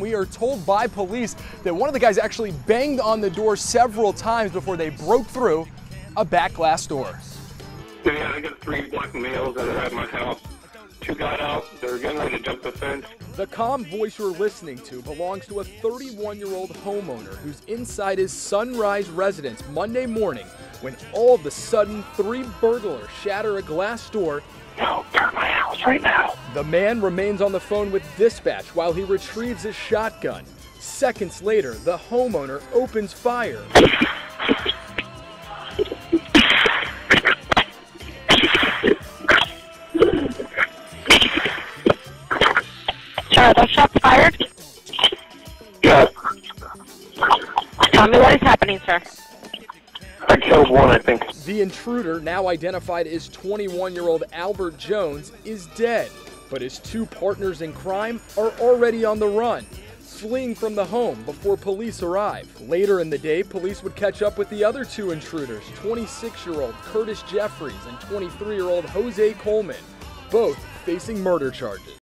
We are told by police that one of the guys actually banged on the door several times before they broke through a back glass door. Yeah, I got three black males that are at my house. Two got out. They're getting ready to jump the fence. The calm voice you're listening to belongs to a 31 year old homeowner who's inside his Sunrise residence Monday morning when all of a sudden three burglars shatter a glass door. No, at my house right now. The man remains on the phone with dispatch while he retrieves his shotgun. Seconds later, the homeowner opens fire. Sir, those shots fired? Yeah, Tell me what is happening, sir. I killed one, I think. The intruder, now identified as 21 year old Albert Jones, is dead, but his two partners in crime are already on the run, fleeing from the home before police arrive. Later in the day, police would catch up with the other two intruders 26 year old Curtis Jeffries and 23 year old Jose Coleman, both facing murder charges.